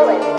going.